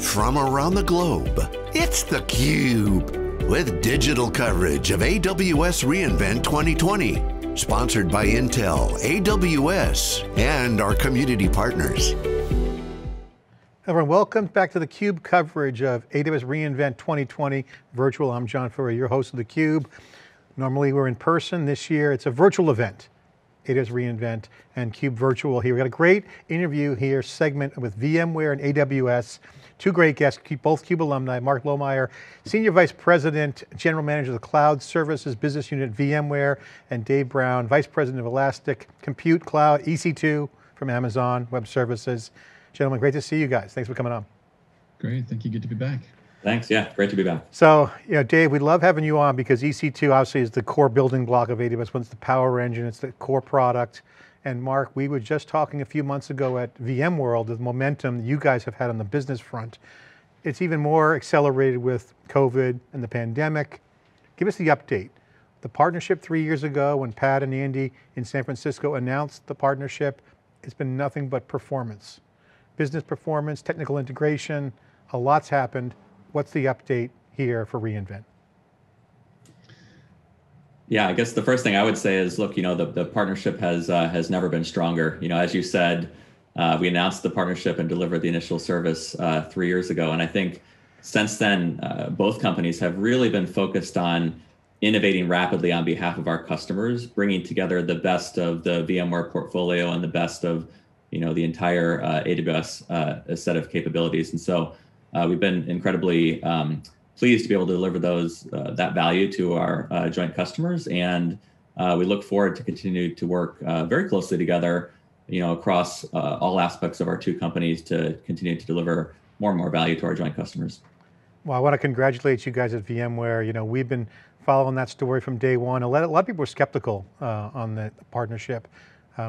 from around the globe. It's theCUBE, with digital coverage of AWS reInvent 2020. Sponsored by Intel, AWS, and our community partners. Everyone, welcome back to theCUBE coverage of AWS reInvent 2020 virtual. I'm John Furrier, your host of theCUBE. Normally we're in person, this year it's a virtual event. AWS reInvent and CUBE Virtual here. We got a great interview here, segment with VMware and AWS. Two great guests, both CUBE alumni, Mark Lohmeyer, Senior Vice President, General Manager of the Cloud Services Business Unit VMware, and Dave Brown, Vice President of Elastic Compute Cloud, EC2 from Amazon Web Services. Gentlemen, great to see you guys. Thanks for coming on. Great, thank you, good to be back. Thanks, yeah, great to be back. So, you know, Dave, we love having you on because EC2 obviously is the core building block of AWS. It's the power engine, it's the core product. And Mark, we were just talking a few months ago at VMworld, of the momentum you guys have had on the business front. It's even more accelerated with COVID and the pandemic. Give us the update. The partnership three years ago when Pat and Andy in San Francisco announced the partnership, it's been nothing but performance. Business performance, technical integration, a lot's happened. What's the update here for reInvent? Yeah, I guess the first thing I would say is, look, you know, the, the partnership has uh, has never been stronger. You know, as you said, uh, we announced the partnership and delivered the initial service uh, three years ago, and I think since then, uh, both companies have really been focused on innovating rapidly on behalf of our customers, bringing together the best of the VMware portfolio and the best of, you know, the entire uh, AWS uh, set of capabilities. And so we've been incredibly um, pleased to be able to deliver those uh, that value to our uh, joint customers, and uh, we look forward to continue to work uh, very closely together, you know, across uh, all aspects of our two companies to continue to deliver more and more value to our joint customers. Well, I want to congratulate you guys at VMware. You know, we've been following that story from day one. A lot, a lot of people were skeptical uh, on the partnership.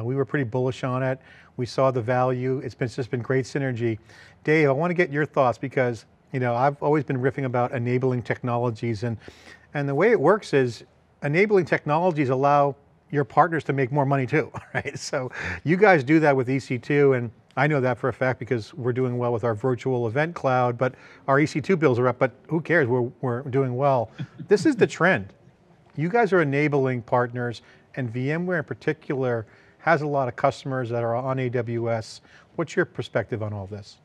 we were pretty bullish on it. We saw the value. It's been it's just been great synergy. Dave, I want to get your thoughts because you know, I've always been riffing about enabling technologies and, and the way it works is enabling technologies allow your partners to make more money too, right? So you guys do that with EC2 and I know that for a fact because we're doing well with our virtual event cloud, but our EC2 bills are up, but who cares, we're, we're doing well. this is the trend. You guys are enabling partners and VMware in particular has a lot of customers that are on AWS. What's your perspective on all this?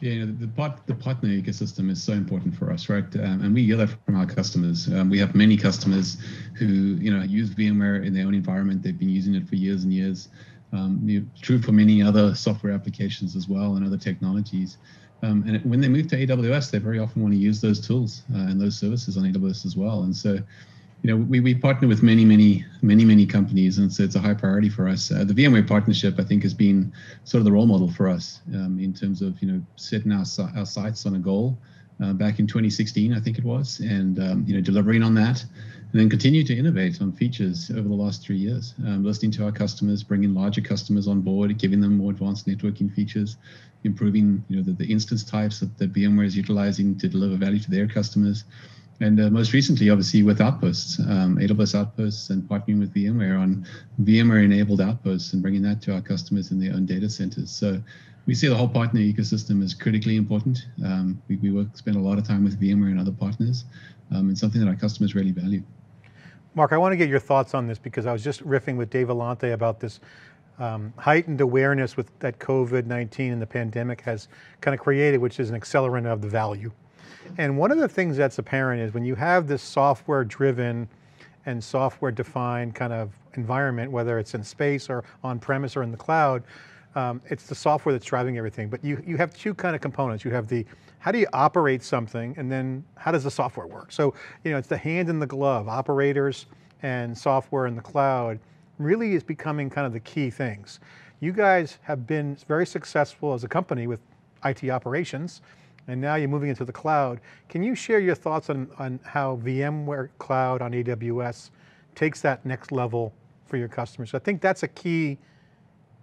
Yeah, you know, the, part, the partner ecosystem is so important for us, right? Um, and we hear that from our customers. Um, we have many customers who, you know, use VMware in their own environment. They've been using it for years and years. Um, you know, true for many other software applications as well and other technologies. Um, and when they move to AWS, they very often want to use those tools uh, and those services on AWS as well. And so you know, we, we partner with many, many, many, many companies, and so it's a high priority for us. Uh, the VMware partnership, I think, has been sort of the role model for us um, in terms of you know setting our our sights on a goal uh, back in 2016, I think it was, and um, you know delivering on that, and then continue to innovate on features over the last three years, um, listening to our customers, bringing larger customers on board, giving them more advanced networking features, improving you know the, the instance types that, that VMware is utilizing to deliver value to their customers. And uh, most recently, obviously, with Outposts, um, AWS Outposts, and partnering with VMware on VMware-enabled Outposts and bringing that to our customers in their own data centers. So we see the whole partner ecosystem as critically important. Um, we, we work, spend a lot of time with VMware and other partners, um, and something that our customers really value. Mark, I want to get your thoughts on this because I was just riffing with Dave Vellante about this um, heightened awareness with that COVID-19 and the pandemic has kind of created, which is an accelerant of the value. And one of the things that's apparent is when you have this software driven and software defined kind of environment, whether it's in space or on premise or in the cloud, um, it's the software that's driving everything. But you, you have two kind of components. You have the, how do you operate something and then how does the software work? So, you know, it's the hand in the glove, operators and software in the cloud really is becoming kind of the key things. You guys have been very successful as a company with IT operations and now you're moving into the cloud. Can you share your thoughts on, on how VMware Cloud on AWS takes that next level for your customers? I think that's a key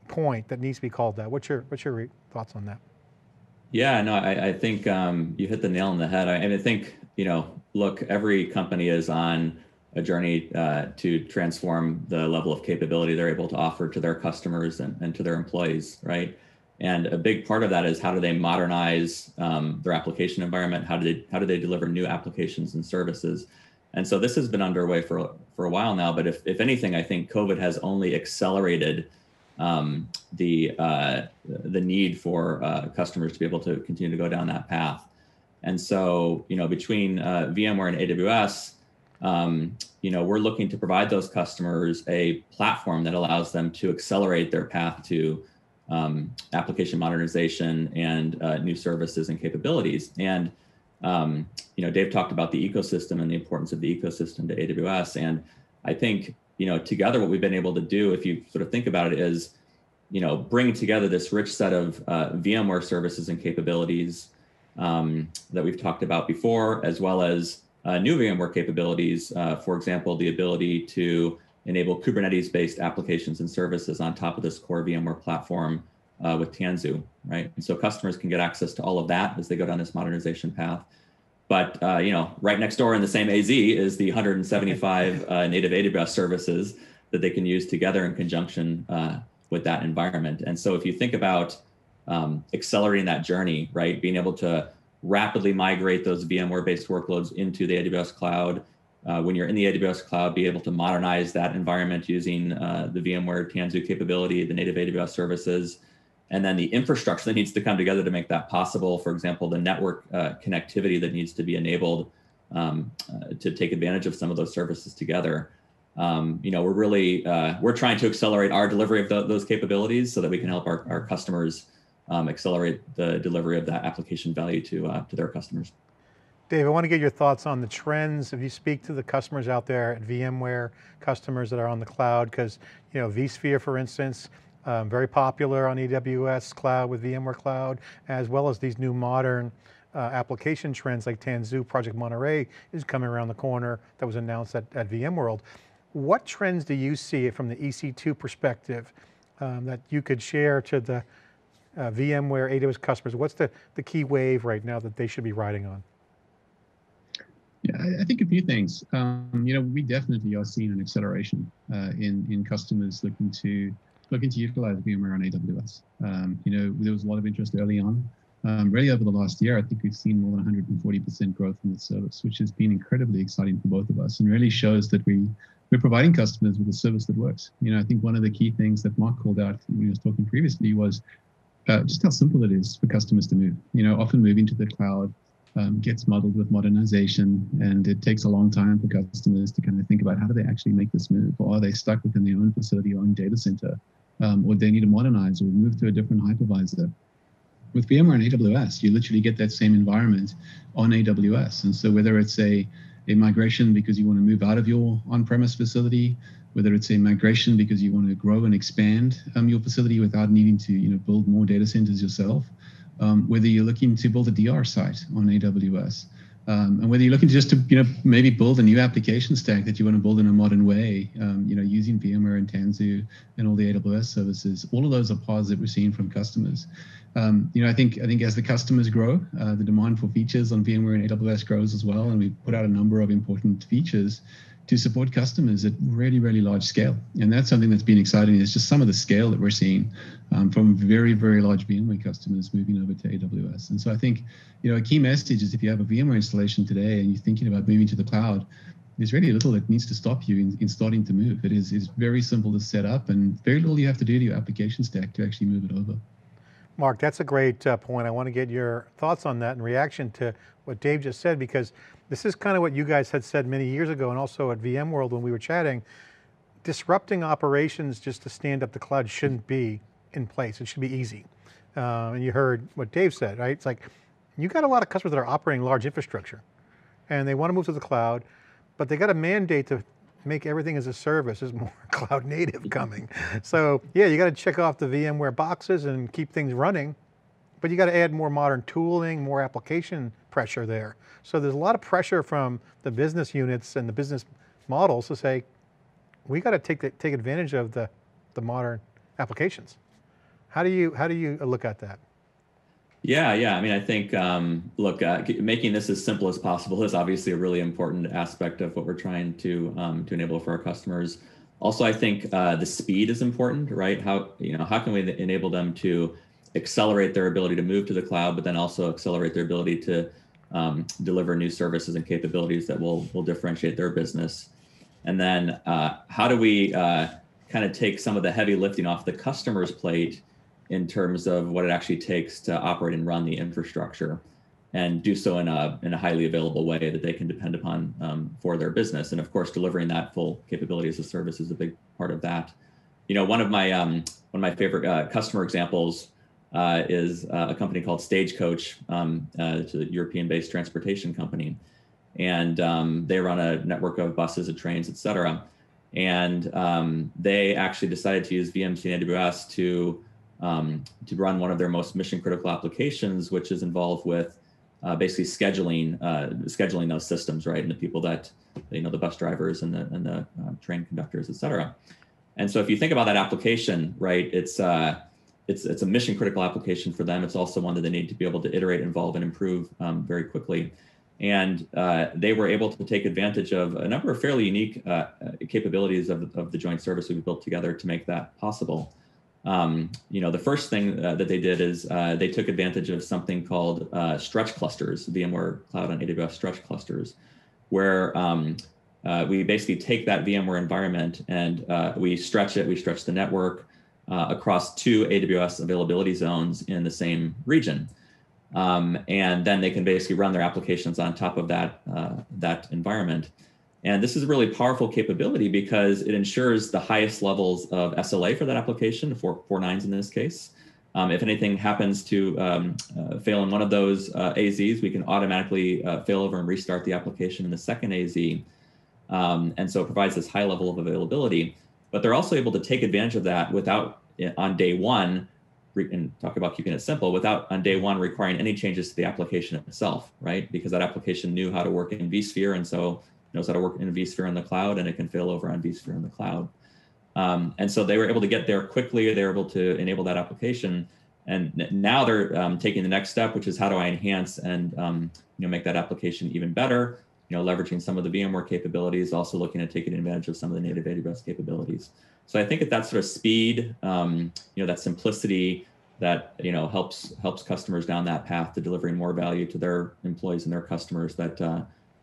point that needs to be called that. What's your, what's your thoughts on that? Yeah, no, I, I think um, you hit the nail on the head. I, and I think, you know, look, every company is on a journey uh, to transform the level of capability they're able to offer to their customers and, and to their employees, right? And a big part of that is how do they modernize um, their application environment? How do they how do they deliver new applications and services? And so this has been underway for for a while now. But if if anything, I think COVID has only accelerated um, the uh, the need for uh, customers to be able to continue to go down that path. And so you know between uh, VMware and AWS, um, you know we're looking to provide those customers a platform that allows them to accelerate their path to um, application modernization and uh, new services and capabilities. And um, you know, Dave talked about the ecosystem and the importance of the ecosystem to AWS. And I think you know, together, what we've been able to do, if you sort of think about it, is you know, bring together this rich set of uh, VMware services and capabilities um, that we've talked about before, as well as uh, new VMware capabilities. Uh, for example, the ability to enable Kubernetes-based applications and services on top of this core VMware platform uh, with Tanzu, right? And so customers can get access to all of that as they go down this modernization path. But uh, you know, right next door in the same AZ is the 175 uh, native AWS services that they can use together in conjunction uh, with that environment. And so if you think about um, accelerating that journey, right, being able to rapidly migrate those VMware-based workloads into the AWS cloud, uh, when you're in the AWS cloud, be able to modernize that environment using uh, the VMware Tanzu capability, the native AWS services, and then the infrastructure that needs to come together to make that possible. For example, the network uh, connectivity that needs to be enabled um, uh, to take advantage of some of those services together. Um, you know, we're really uh, we're trying to accelerate our delivery of the, those capabilities so that we can help our, our customers um, accelerate the delivery of that application value to uh, to their customers. Dave, I want to get your thoughts on the trends. If you speak to the customers out there at VMware, customers that are on the cloud, because you know vSphere, for instance, um, very popular on AWS cloud with VMware Cloud, as well as these new modern uh, application trends like Tanzu, Project Monterey is coming around the corner that was announced at, at VMworld. What trends do you see from the EC2 perspective um, that you could share to the uh, VMware AWS customers? What's the, the key wave right now that they should be riding on? Yeah, I think a few things. Um, you know, we definitely are seeing an acceleration uh, in in customers looking to looking to utilize VMware on AWS. Um, you know, there was a lot of interest early on. Um, really, over the last year, I think we've seen more than 140% growth in the service, which has been incredibly exciting for both of us, and really shows that we we're providing customers with a service that works. You know, I think one of the key things that Mark called out when he was talking previously was uh, just how simple it is for customers to move. You know, often moving to the cloud um, gets muddled with modernization and it takes a long time for customers to kind of think about how do they actually make this move or are they stuck within their own facility or own data center um, or they need to modernize or move to a different hypervisor with VMware and AWS, you literally get that same environment on AWS. And so whether it's a, a migration because you want to move out of your on-premise facility, whether it's a migration because you want to grow and expand um, your facility without needing to you know build more data centers yourself, um, whether you're looking to build a DR site on AWS, um, and whether you're looking to just to you know maybe build a new application stack that you want to build in a modern way, um, you know using VMware and Tanzu and all the AWS services, all of those are paths that we're seeing from customers. Um, you know, I think I think as the customers grow, uh, the demand for features on VMware and AWS grows as well, and we put out a number of important features to support customers at really, really large scale. And that's something that's been exciting. It's just some of the scale that we're seeing um, from very, very large VMware customers moving over to AWS. And so I think, you know, a key message is if you have a VMware installation today and you're thinking about moving to the cloud, there's really little that needs to stop you in, in starting to move. It is is very simple to set up and very little you have to do to your application stack to actually move it over. Mark, that's a great uh, point. I want to get your thoughts on that and reaction to what Dave just said, because this is kind of what you guys had said many years ago and also at VMworld when we were chatting. Disrupting operations just to stand up the cloud shouldn't be in place. It should be easy. Uh, and you heard what Dave said, right? It's like, you got a lot of customers that are operating large infrastructure and they want to move to the cloud, but they got a mandate to make everything as a service. There's more cloud native mm-hmm. coming. So yeah, you got to check off the VMware boxes and keep things running, but you got to add more modern tooling, more application pressure there. So there's a lot of pressure from the business units and the business models to say, we got to take, the, take advantage of the, the modern applications. How do you, how do you look at that? Yeah, yeah. I mean, I think, um, look, uh, making this as simple as possible is obviously a really important aspect of what we're trying to um, to enable for our customers. Also, I think uh, the speed is important, right? How you know how can we enable them to accelerate their ability to move to the cloud, but then also accelerate their ability to um, deliver new services and capabilities that will will differentiate their business. And then uh, how do we uh, kind of take some of the heavy lifting off the customer's plate in terms of what it actually takes to operate and run the infrastructure? and do so in a, in a highly available way that they can depend upon um, for their business. And of course, delivering that full capability as a service is a big part of that. You know, one of my um, one of my favorite uh, customer examples uh, is uh, a company called Stagecoach. Um, uh, it's a European-based transportation company, and um, they run a network of buses and trains, et cetera. And um, they actually decided to use VMC and AWS to um, to run one of their most mission-critical applications, which is involved with uh, basically scheduling uh, scheduling those systems, right, and the people that you know the bus drivers and the and the uh, train conductors, et cetera. And so if you think about that application, right, it's uh, it's it's a mission critical application for them. It's also one that they need to be able to iterate, involve, and improve um, very quickly. And uh, they were able to take advantage of a number of fairly unique uh, capabilities of, of the joint service we've built together to make that possible um, you know, the first thing uh, that they did is uh, they took advantage of something called uh, stretch clusters, VMware Cloud on AWS stretch clusters, where um, uh, we basically take that VMware environment and uh, we stretch it, we stretch the network uh, across two AWS availability zones in the same region. Um, and then they can basically run their applications on top of that, that environment. And this is a really powerful capability because it ensures the highest levels of SLA for that application, four, four nines in this case. Um, if anything happens to um, uh, fail in one of those uh, AZs, we can automatically uh, fail over and restart the application in the second AZ. Um, and so it provides this high level of availability. But they're also able to take advantage of that without, on day one, and talk about keeping it simple, without on day one requiring any changes to the application itself, right? Because that application knew how to work in vSphere. And so knows how to work in vSphere in the cloud, and it can fail over on vSphere in the cloud. Um, and so they were able to get there quickly. They were able to enable that application. And now they're um, taking the next step, which is how do I enhance and um, you know make that application even better? You know, leveraging some of the VMware capabilities, also looking at taking advantage of some of the native AWS capabilities. So I think at that sort of speed, um, you know, that simplicity that you know helps helps customers down that path to delivering more value to their employees and their customers. That uh,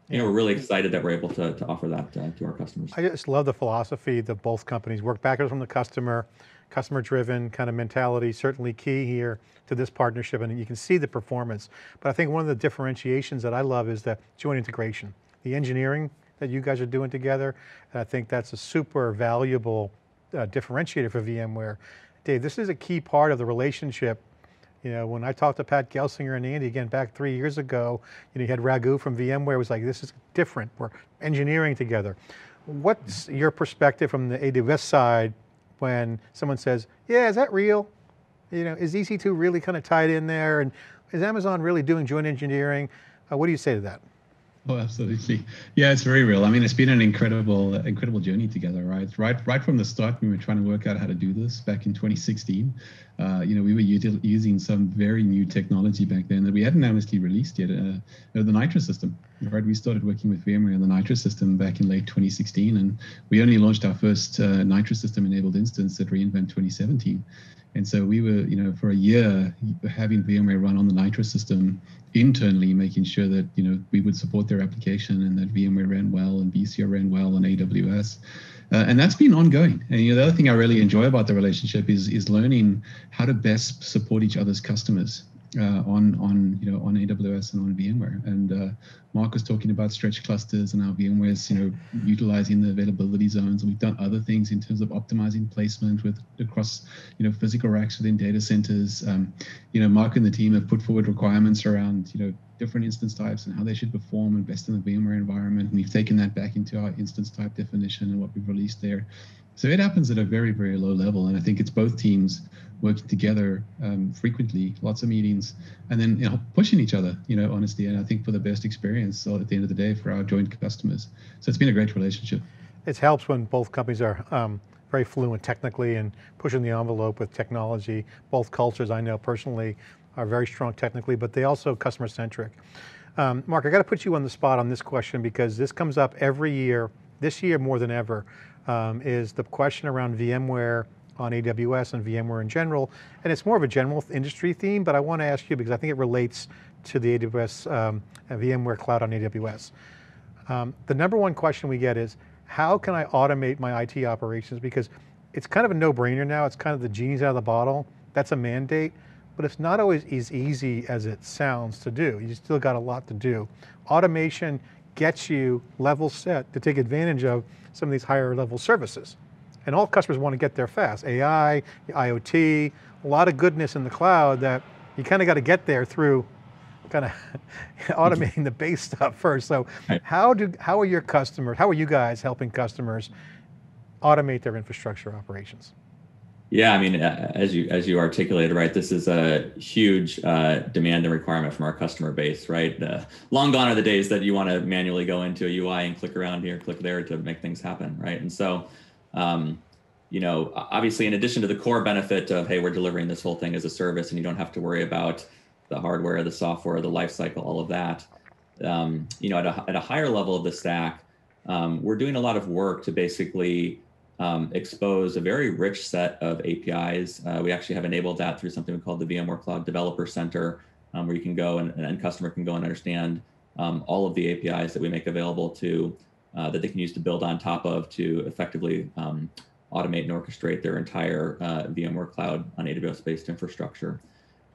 you know, we're really excited that we're able to, to offer that uh, to our customers. I just love the philosophy that both companies work backwards from the customer, customer driven kind of mentality, certainly key here to this partnership and you can see the performance. But I think one of the differentiations that I love is the joint integration, the engineering that you guys are doing together. And I think that's a super valuable uh, differentiator for VMware. Dave, this is a key part of the relationship you know, when I talked to Pat Gelsinger and Andy again back three years ago, you know, you had Raghu from VMware was like, this is different. We're engineering together. What's your perspective from the AWS side when someone says, yeah, is that real? You know, is EC2 really kind of tied in there? And is Amazon really doing joint engineering? Uh, what do you say to that? Oh, absolutely. Yeah, it's very real. I mean, it's been an incredible, incredible journey together, right? Right, right from the start, we were trying to work out how to do this back in 2016. Uh, you know, we were util- using some very new technology back then that we hadn't honestly released yet. Uh, the Nitro system, right? We started working with VMware on the Nitro system back in late 2016, and we only launched our first uh, Nitro system-enabled instance at reInvent 2017. And so we were, you know, for a year having VMware run on the Nitro system internally, making sure that, you know, we would support their application and that VMware ran well and vSphere ran well on AWS. Uh, and that's been ongoing. And you know, the other thing I really enjoy about the relationship is is learning how to best support each other's customers uh, on on you know on AWS and on VMware. And uh, Mark was talking about stretch clusters and how VMware's you know utilizing the availability zones. And we've done other things in terms of optimizing placement with across you know physical racks within data centers. Um, you know, Mark and the team have put forward requirements around you know different instance types and how they should perform and best in the VMware environment. And we've taken that back into our instance type definition and what we've released there. So it happens at a very, very low level. And I think it's both teams working together um, frequently, lots of meetings, and then you know pushing each other, you know, honestly. And I think for the best experience at the end of the day for our joint customers. So it's been a great relationship. It helps when both companies are um, very fluent technically and pushing the envelope with technology. Both cultures I know personally are very strong technically, but they also customer centric. Um, Mark, I got to put you on the spot on this question because this comes up every year, this year more than ever, um, is the question around VMware on AWS and VMware in general, and it's more of a general industry theme, but I want to ask you because I think it relates to the AWS, um, VMware Cloud on AWS. Um, the number one question we get is, how can I automate my IT operations? Because it's kind of a no-brainer now, it's kind of the genie's out of the bottle, that's a mandate, but it's not always as easy as it sounds to do. You still got a lot to do. Automation gets you level set to take advantage of some of these higher level services. And all customers want to get there fast. AI, IoT, a lot of goodness in the cloud that you kind of got to get there through kind of automating the base stuff first. So how do how are your customers, how are you guys helping customers automate their infrastructure operations? Yeah, I mean, as you as you articulated, right, this is a huge uh, demand and requirement from our customer base, right? Uh, long gone are the days that you want to manually go into a UI and click around here, click there to make things happen, right? And so, um, you know, obviously, in addition to the core benefit of hey, we're delivering this whole thing as a service, and you don't have to worry about the hardware, the software, the lifecycle, all of that. Um, you know, at a at a higher level of the stack, um, we're doing a lot of work to basically um, expose a very rich set of APIs. Uh, we actually have enabled that through something we call the VMware Cloud Developer Center, um, where you can go and customer can go and understand um, all of the APIs that we make available to uh, that they can use to build on top of to effectively um, automate and orchestrate their entire uh, VMware Cloud on AWS-based infrastructure.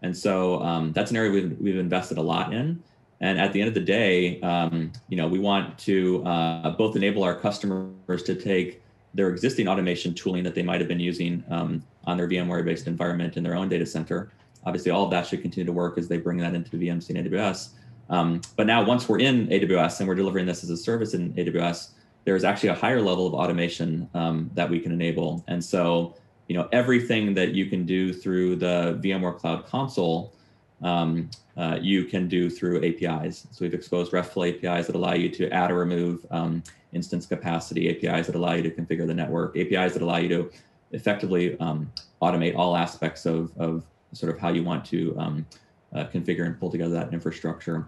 And so um, that's an area we've, we've invested a lot in. And at the end of the day, um, you know, we want to uh, both enable our customers to take their existing automation tooling that they might have been using um, on their VMware-based environment in their own data center. Obviously, all of that should continue to work as they bring that into the VMC and AWS. Um, but now, once we're in AWS and we're delivering this as a service in AWS, there's actually a higher level of automation um, that we can enable. And so, you know, everything that you can do through the VMware Cloud Console, um, uh, you can do through APIs. So we've exposed RESTful APIs that allow you to add or remove um, instance capacity, APIs that allow you to configure the network, APIs that allow you to effectively um, automate all aspects of, of sort of how you want to um, uh, configure and pull together that infrastructure.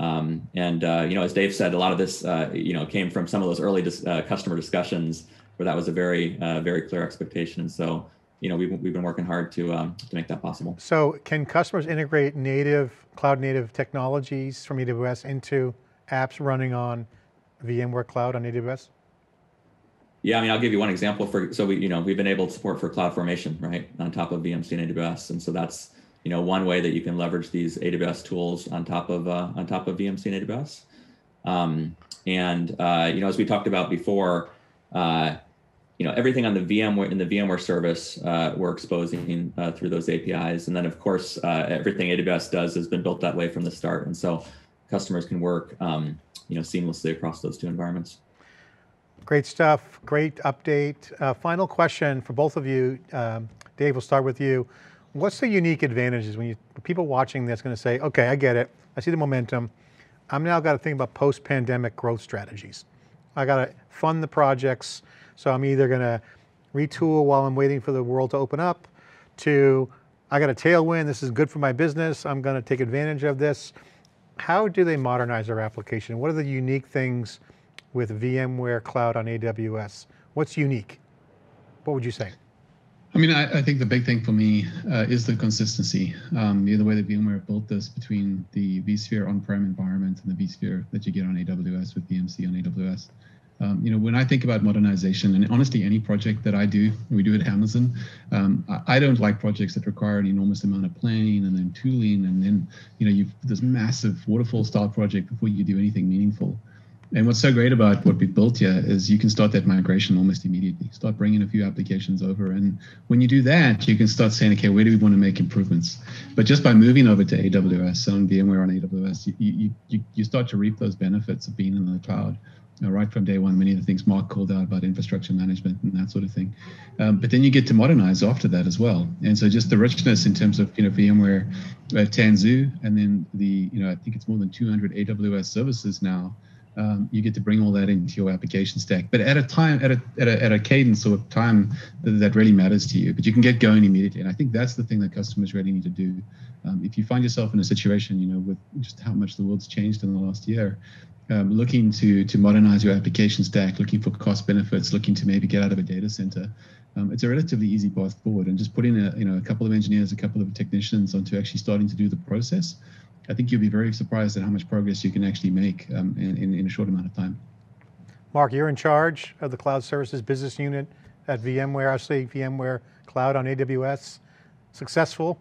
Um, and uh, you know, as Dave said, a lot of this uh, you know came from some of those early dis- uh, customer discussions where that was a very uh, very clear expectation. And so you know we've, we've been working hard to um, to make that possible. So can customers integrate native cloud native technologies from AWS into apps running on VMware Cloud on AWS? Yeah, I mean, I'll give you one example for, so we, you know, we've been able to support for CloudFormation, right, on top of VMC and AWS. And so that's, you know, one way that you can leverage these AWS tools on top of, uh, on top of VMC and AWS. Um, and, uh, you know, as we talked about before, uh, you know, everything on the VMware in the VMware service, uh, we're exposing uh, through those APIs. And then of course, uh, everything AWS does has been built that way from the start. And so customers can work, um, you know, seamlessly across those two environments. Great stuff, great update. Uh, final question for both of you. Um, Dave, we'll start with you. What's the unique advantages when you people watching this going to say, okay, I get it. I see the momentum. I'm now got to think about post-pandemic growth strategies. I got to fund the projects. So I'm either going to retool while I'm waiting for the world to open up to I got a tailwind. This is good for my business. I'm going to take advantage of this. How do they modernize their application? What are the unique things with VMware Cloud on AWS? What's unique? What would you say? I mean, I, I think the big thing for me uh, is the consistency. Um, the way that VMware built this between the vSphere on-prem environment and the vSphere that you get on AWS with VMC on AWS. Um, you know, when I think about modernization, and honestly, any project that I do, we do at Amazon, um, I, I, don't like projects that require an enormous amount of planning and then tooling, and then you know, you've this massive waterfall style project before you do anything meaningful. And what's so great about what we've built here is you can start that migration almost immediately. Start bringing a few applications over, and when you do that, you can start saying, okay, where do we want to make improvements? But just by moving over to AWS on VMware on AWS, you you you, you start to reap those benefits of being in the cloud know, right from day one, many of the things Mark called out about infrastructure management and that sort of thing. Um, but then you get to modernize after that as well. And so just the richness in terms of, you know, VMware uh, Tanzu, and then the, you know, I think it's more than 200 AWS services now. Um, you get to bring all that into your application stack, but at a time, at a, at a, at a cadence or time that, that really matters to you. But you can get going immediately, and I think that's the thing that customers really need to do. Um, if you find yourself in a situation, you know, with just how much the world's changed in the last year, um, looking to to modernize your application stack, looking for cost benefits, looking to maybe get out of a data center, um, it's a relatively easy path forward. And just putting a you know a couple of engineers, a couple of technicians onto actually starting to do the process, I think you'll be very surprised at how much progress you can actually make um, in, in, in a short amount of time. Mark, you're in charge of the cloud services business unit at VMware. I see VMware Cloud on AWS. Successful,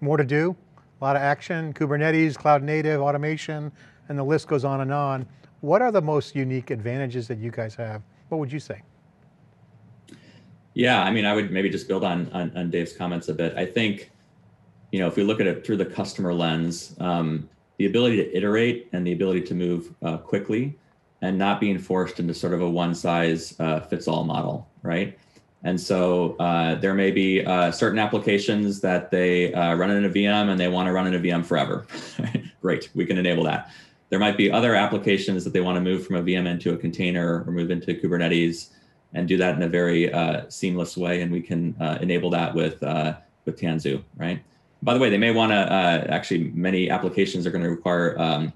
more to do, a lot of action, Kubernetes, cloud native, automation, and the list goes on and on. What are the most unique advantages that you guys have? What would you say? Yeah, I mean, I would maybe just build on, on, on Dave's comments a bit. I think, you know, if we look at it through the customer lens, um, the ability to iterate and the ability to move uh, quickly and not being forced into sort of a one size uh, fits all model, right? And so uh, there may be uh, certain applications that they uh, run in a VM and they want to run in a VM forever. Great, we can enable that. There might be other applications that they want to move from a VM into a container or move into Kubernetes and do that in a very uh, seamless way. And we can uh, enable that with, uh, with Tanzu, right? By the way, they may want to, actually, many applications are going to require um,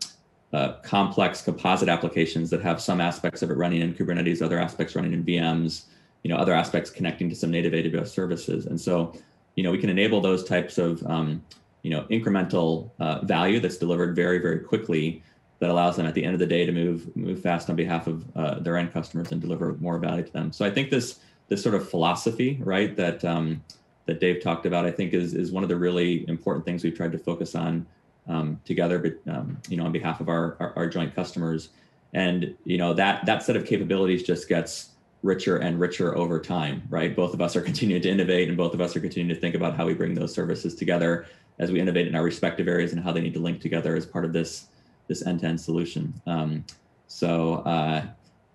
uh, complex composite applications that have some aspects of it running in Kubernetes, other aspects running in VMs, you know, other aspects connecting to some native AWS services. And so, you know, we can enable those types of, um, you know, incremental uh, value that's delivered very, very quickly that allows them at the end of the day to move move fast on behalf of uh, their end customers and deliver more value to them. So I think this this sort of philosophy, right, that um, that Dave talked about, I think is is one of the really important things we've tried to focus on um, together, but um, you know, on behalf of our, our, our joint customers, and you know that that set of capabilities just gets richer and richer over time, right? Both of us are continuing to innovate, and both of us are continuing to think about how we bring those services together as we innovate in our respective areas and how they need to link together as part of this this end-to-end solution. Um, so, uh,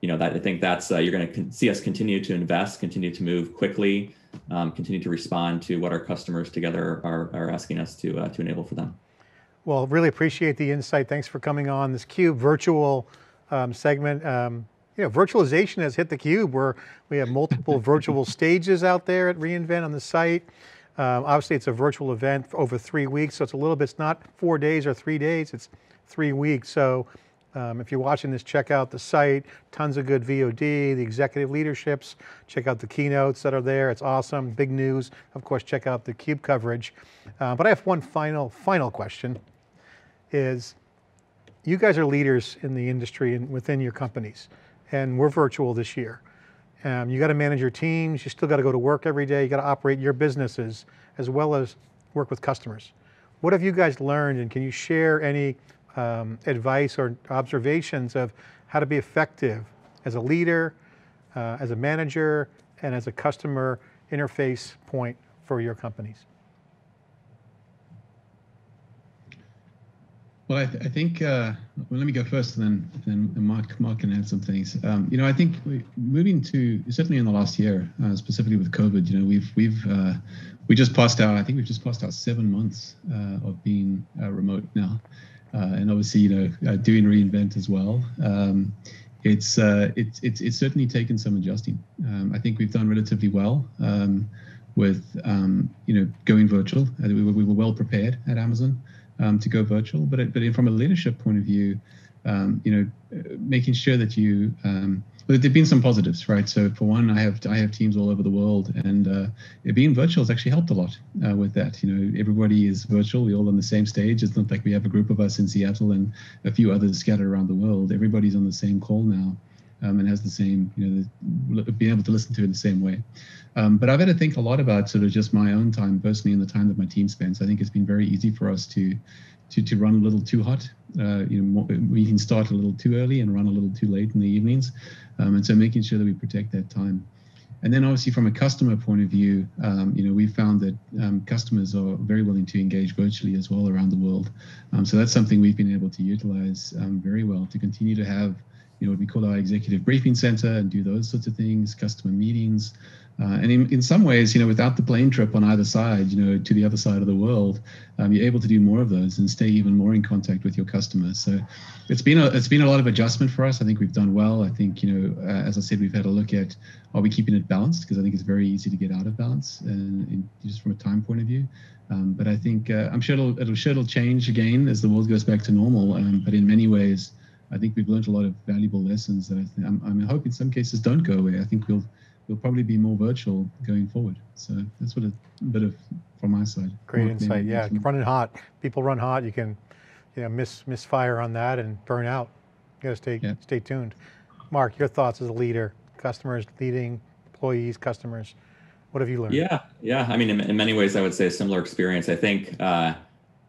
you know, that I think that's uh, you're going to see us continue to invest, continue to move quickly, um, continue to respond to what our customers together are, are asking us to uh, to enable for them. Well, really appreciate the insight. Thanks for coming on this CUBE virtual um, segment. Um, you know, virtualization has hit the cube where we have multiple virtual stages out there at reInvent on the site. Um, obviously it's a virtual event over three weeks, so it's a little bit, it's not four days or three days, it's three weeks. So um, if you're watching this, check out the site, tons of good VOD, the executive leaderships, check out the keynotes that are there, it's awesome, big news. Of course, check out the CUBE coverage. Uh, but I have one final, final question is you guys are leaders in the industry and within your companies, and we're virtual this year. Um, you got to manage your teams, you still got to go to work every day, you got to operate your businesses as well as work with customers. What have you guys learned and can you share any um, advice or observations of how to be effective as a leader, uh, as a manager, and as a customer interface point for your companies? Well, I, th- I think uh, well, let me go first, and then then Mark Mark can add some things. Um, you know, I think moving to certainly in the last year, uh, specifically with COVID, you know, we've we've uh, we just passed out. I think we've just passed out seven months uh, of being uh, remote now, uh, and obviously, you know, doing reInvent as well. Um, it's it's it's it's certainly taken some adjusting. Um, I think we've done relatively well. With um, you know going virtual, we were, we were well prepared at Amazon um, to go virtual. But but from a leadership point of view, um, you know, uh, making sure that you um, well, there've been some positives, right? So for one, I have I have teams all over the world, and uh, being virtual has actually helped a lot uh, with that. You know, everybody is virtual. We're all on the same stage. It's not like we have a group of us in Seattle and a few others scattered around the world. Everybody's on the same call now. Um, and has the same, you know, being able to listen to it in the same way. Um, but I've had to think a lot about sort of just my own time personally and the time that my team spends. I think it's been very easy for us to to, to run a little too hot. Uh, you know, we can start a little too early and run a little too late in the evenings. Um, and so making sure that we protect that time. And then obviously from a customer point of view, um, you know, we found that um, customers are very willing to engage virtually as well around the world. Um, so that's something we've been able to utilize um, very well to continue to have, you know, we call our executive briefing center and do those sorts of things, customer meetings, uh, and in, in some ways, you know, without the plane trip on either side, you know, to the other side of the world, um, you're able to do more of those and stay even more in contact with your customers. So it's been a it's been a lot of adjustment for us. I think we've done well. I think you know, uh, as I said, we've had a look at are we keeping it balanced because I think it's very easy to get out of balance, and, and just from a time point of view. Um, but I think uh, I'm sure it'll, it'll sure it'll change again as the world goes back to normal. Um, but in many ways, I think we've learned a lot of valuable lessons that I think I'm, I'm hope in some cases don't go away. I think we'll we'll probably be more virtual going forward. So that's what a, bit of from my side. Great insight. maybe Yeah, you running hot. People run hot. You can, you know, miss misfire on that and burn out. You got to stay Yeah. stay tuned. Mark, your thoughts as a leader, customers leading, employees, customers. What have you learned? Yeah, yeah. I mean, in, in many ways, I would say a similar experience. I think, uh,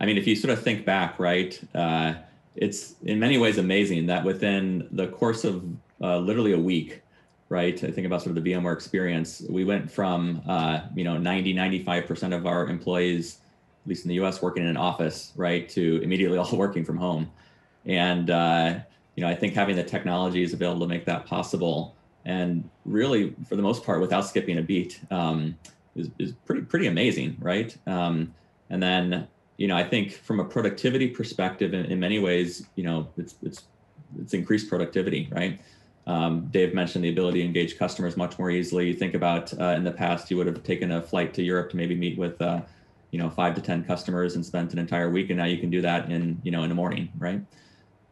I mean, if you sort of think back, right, uh, it's in many ways amazing that within the course of uh, literally a week, right, I think about sort of the VMware experience, we went from, uh, you know, 90, 95% of our employees, at least in the US, working in an office, right, to immediately all working from home. And, uh, you know, I think having the technologies available to make that possible and really for the most part without skipping a beat um, is, is pretty pretty amazing right um, and then you know i think from a productivity perspective in, in many ways you know it's it's it's increased productivity right? Um, dave mentioned the ability to engage customers much more easily. You think about uh, in the past you would have taken a flight to europe to maybe meet with uh, you know five to ten customers and spent an entire week and now you can do that in you know in a morning right?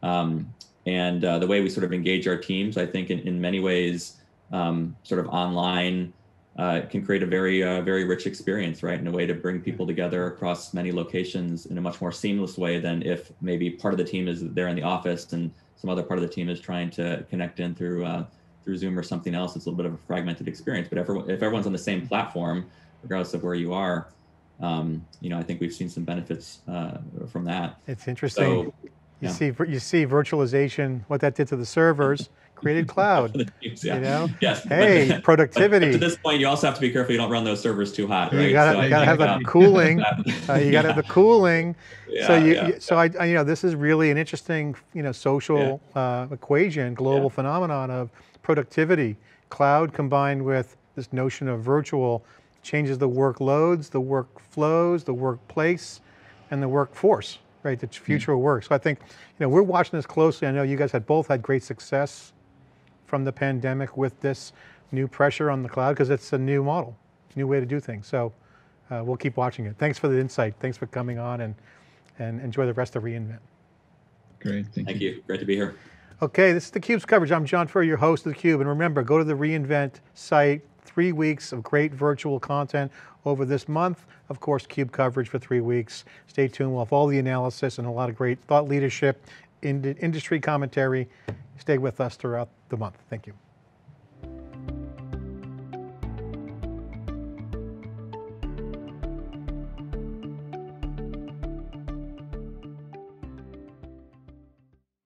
Um, and uh, the way we sort of engage our teams, I think in, in many ways, um, sort of online uh, can create a very, uh, very rich experience, right? In a way to bring people together across many locations in a much more seamless way than if maybe part of the team is there in the office and some other part of the team is trying to connect in through uh, through Zoom or something else. It's a little bit of a fragmented experience. But everyone, if everyone's on the same platform, regardless of where you are, um, you know, I think we've seen some benefits uh, from that. It's interesting. So, you yeah. see, you see virtualization. What that did to the servers, created cloud. yeah. You know? Yes. Hey, But- productivity. But to this point, you also have to be careful you don't run those servers too hot, right? You gotta, So I gotta have um, cooling. Uh, you got to have the cooling. so Yeah, you, yeah, you- so I, I- you know, this is really an interesting, you know, social uh, equation, global Yeah. phenomenon of productivity. Cloud combined with this notion of virtual changes the workloads, the workflows, the workplace, and the workforce. Right, the future of work. So I think, you know, we're watching this closely. I know you guys had both had great success from the pandemic with this new pressure on the cloud because it's a new model, new way to do things. So uh, we'll keep watching it. Thanks for the insight. Thanks for coming on and, and enjoy the rest of reInvent. Great, thank, Thank you. Great to be here. Okay, this is theCUBE's coverage. I'm John Furrier, your host of theCUBE. And remember, go to the reInvent site, three weeks of great virtual content over this month. Of course, CUBE coverage for three weeks. Stay tuned, we'll have all the analysis and a lot of great thought leadership, ind industry commentary. Stay with us throughout the month. Thank you.